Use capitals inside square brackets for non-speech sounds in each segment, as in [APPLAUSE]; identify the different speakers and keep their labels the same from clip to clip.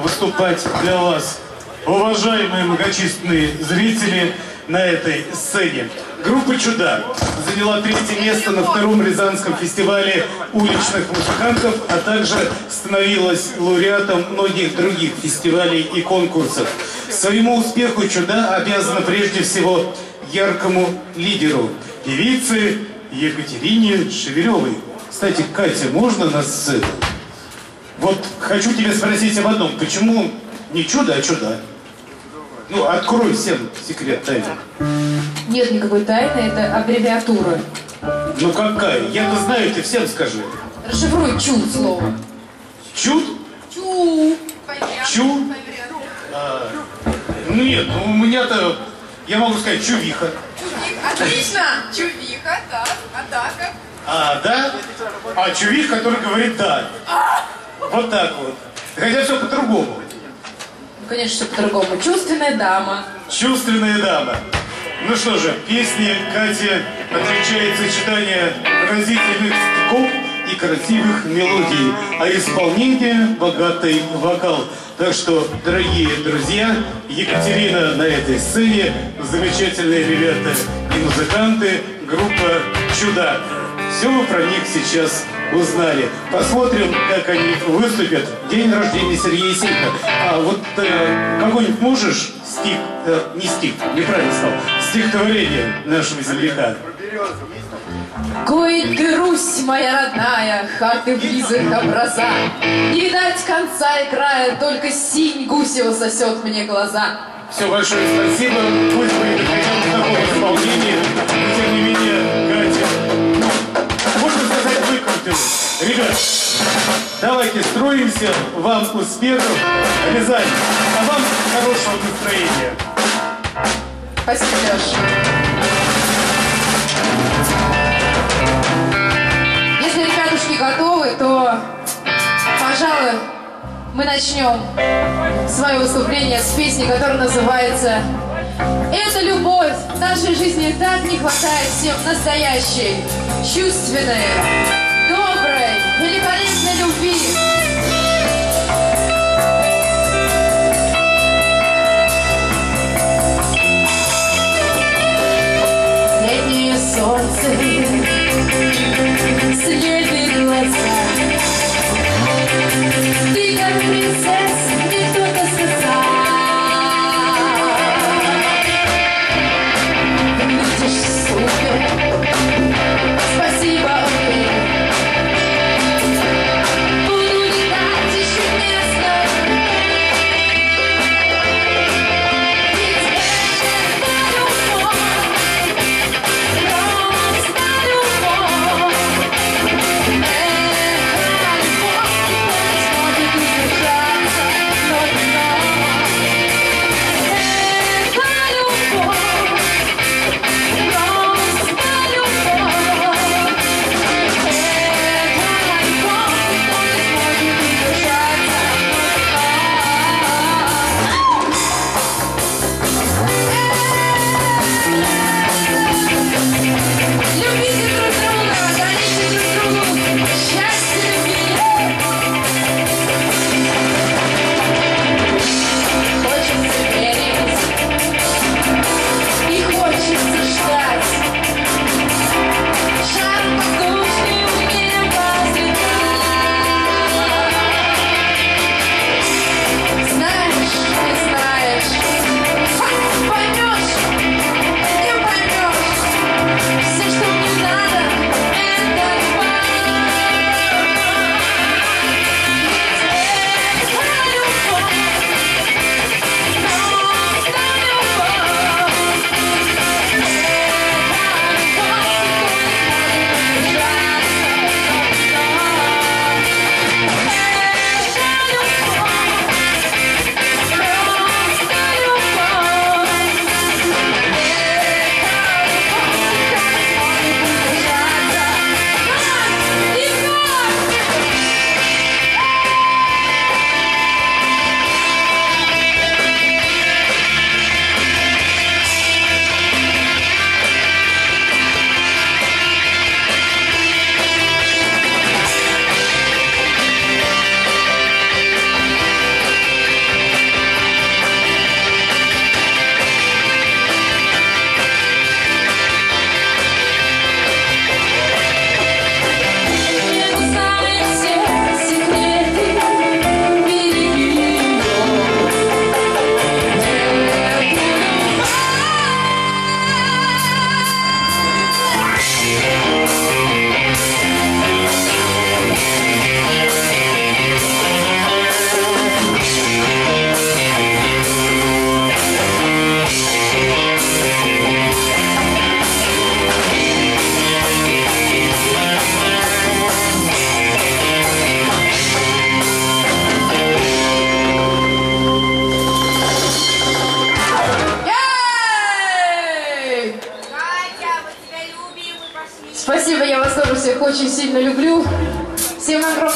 Speaker 1: выступать для вас. Уважаемые многочисленные зрители на этой сцене. Группа «Чудак» заняла третье место на втором Рязанском фестивале уличных музыкантов, а также становилась лауреатом многих других фестивалей и конкурсов. Своему успеху «Чуда» обязана прежде всего яркому лидеру, певице Екатерине Шеверевой. Кстати, Катя, можно на сцену? Вот хочу тебя спросить об одном. Почему не чудо, а чудо? Ну, открой всем секрет тайны.
Speaker 2: Нет никакой тайны, это аббревиатура.
Speaker 1: Ну какая? Я-то знаю, ты всем скажи.
Speaker 2: Расшифруй чуд слово.
Speaker 1: Чуд?
Speaker 2: Чу.
Speaker 1: Чу? А, ну нет, ну у меня-то, я могу сказать, чувиха.
Speaker 3: Отлично! Чувиха, так. А так как?
Speaker 1: А, да? А чувих, который говорит да. Вот так вот. Хотя все по-другому.
Speaker 2: Ну, конечно, все по-другому. Чувственная дама.
Speaker 1: Чувственная дама. Ну что же, песни Кати отличает сочетание выразительных стихов и красивых мелодий, а исполнение богатый вокал. Так что, дорогие друзья, Екатерина на этой сцене, замечательные ребята и музыканты, группа «Чудак». Все вы про них сейчас узнали. Посмотрим, как они выступят. День рождения Сергея Силька. А вот э, какой-нибудь можешь стих, э, не стих, неправильно сказал, стихотворение нашего земляка?
Speaker 2: Кой ты, Русь моя родная, хаты близок образа. Не видать конца и края, только синь гусева сосет мне глаза.
Speaker 1: Все, большое спасибо. Пусть будет хотя бы в таком исполнении. Но, тем не менее, выкрутилась. Ребят, давайте строимся. Вам успехов. Рязань, а вам хорошего настроения.
Speaker 2: Спасибо, Леша. Если ребятушки готовы, то, пожалуй, мы начнем свое выступление с песни, которая называется «Это любовь». В нашей жизни так не хватает всем настоящей, чувственной, великолепной любви. Летнее солнце слепит глаза.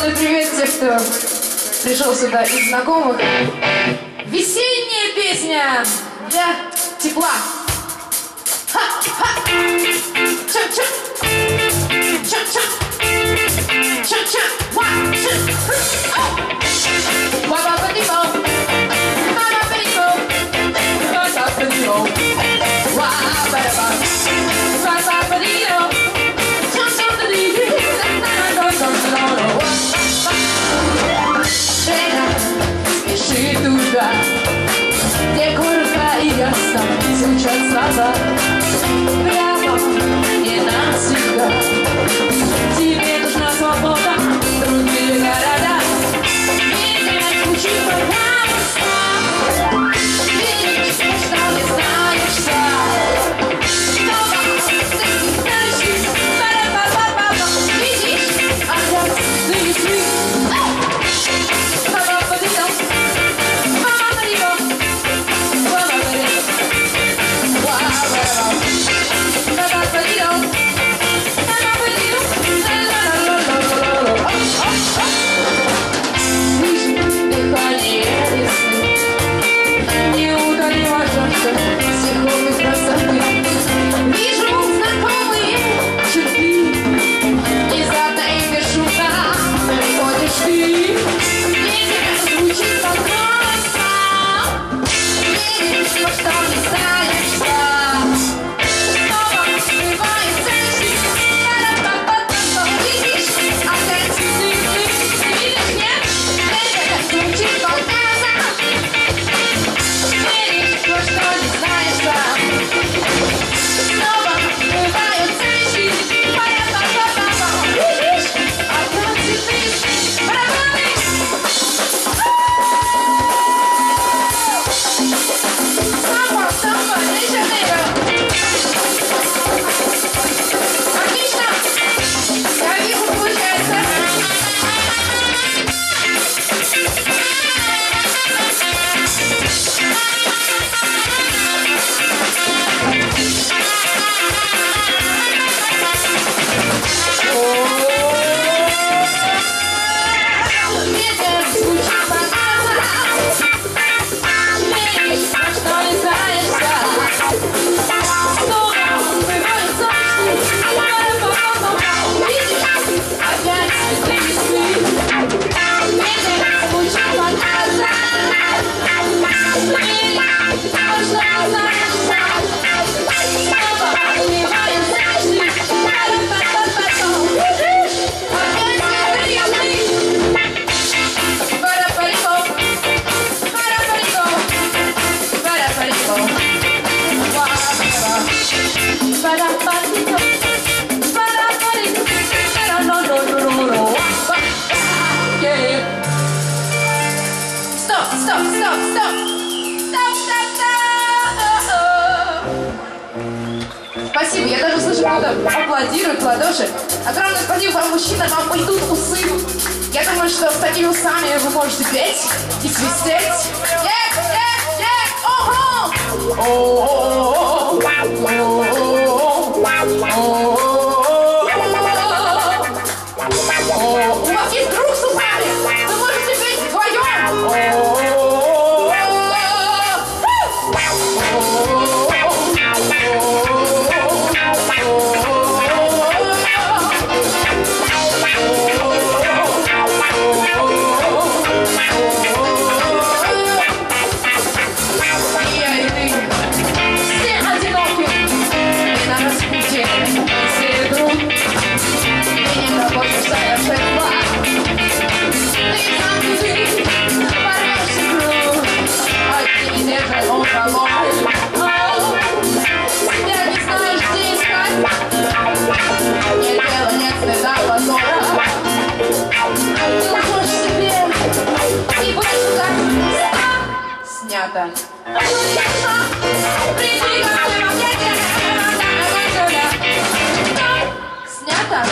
Speaker 2: Большой привет те, кто пришел сюда из знакомых. Весенняя песня для тепла. Ха-ха! Ча-ча! Ча-ча! Ча-ча! One, two, three, oh! Plaza надо. Снято?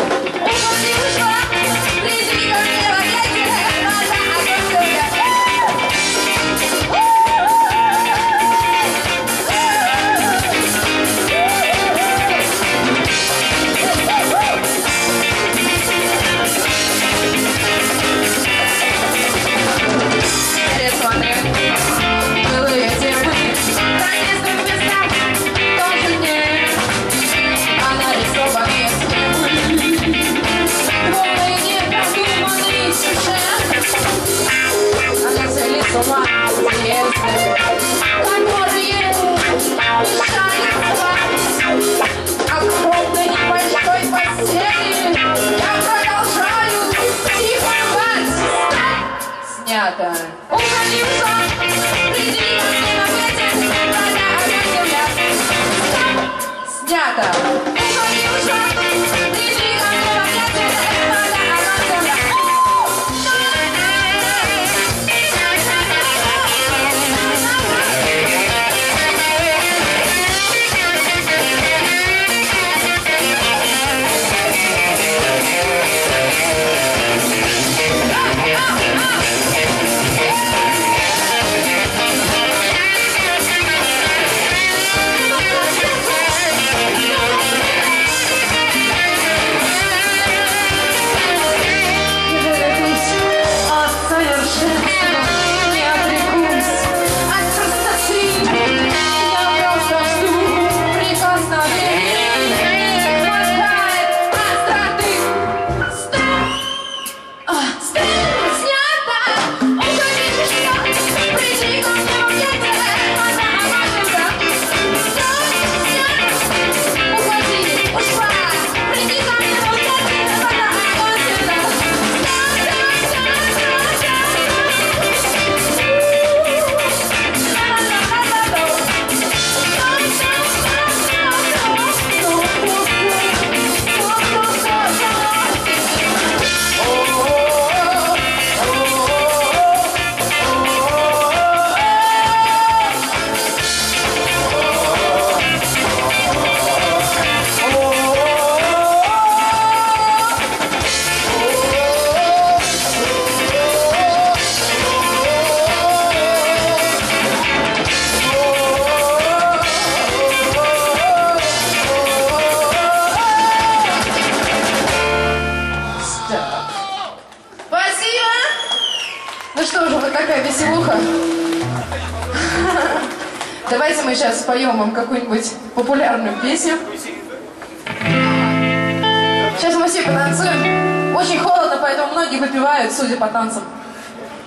Speaker 2: вам какую-нибудь популярную песню. Сейчас мы все потанцуем. Очень холодно, поэтому многие выпивают, судя по танцам.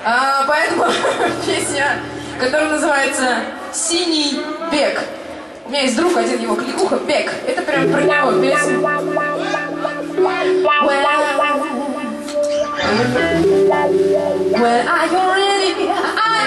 Speaker 2: А, поэтому [LAUGHS] песня, которая называется «Синий бег». У меня есть друг, один его кликуха, Бег. Это прям про него песня. Well, well, are you ready?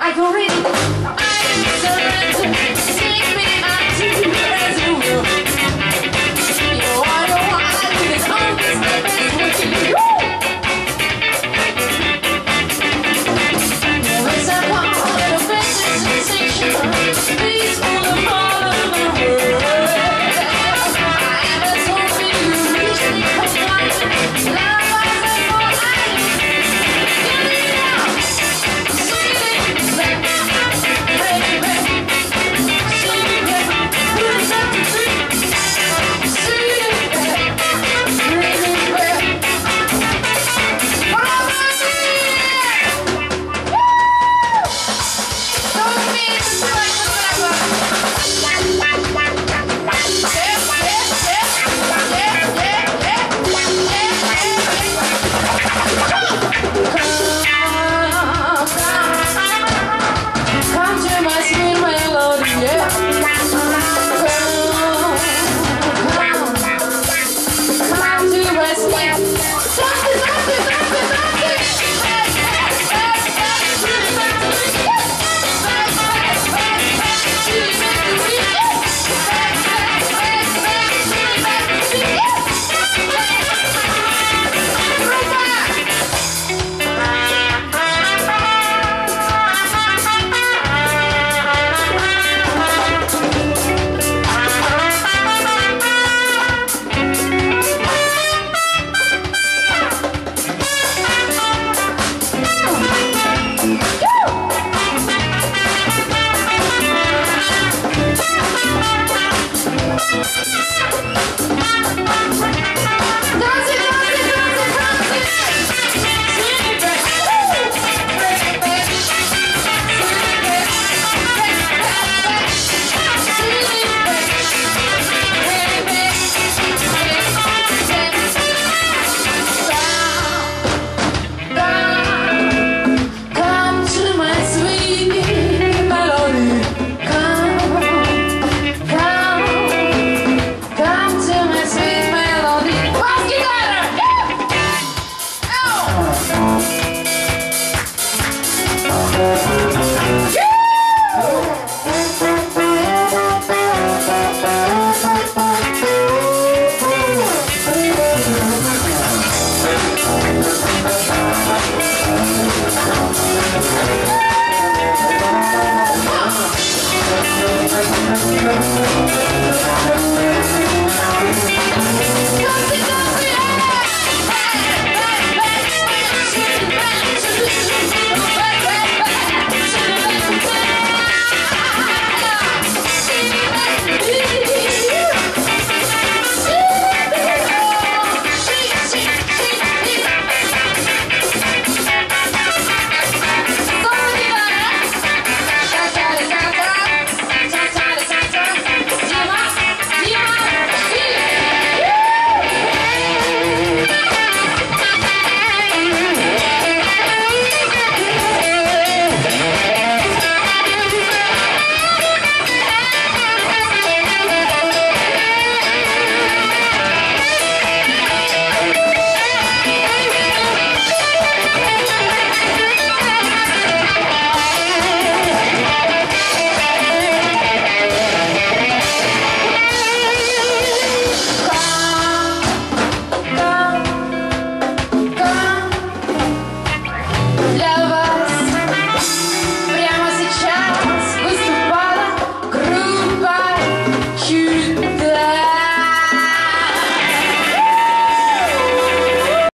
Speaker 2: I don't really.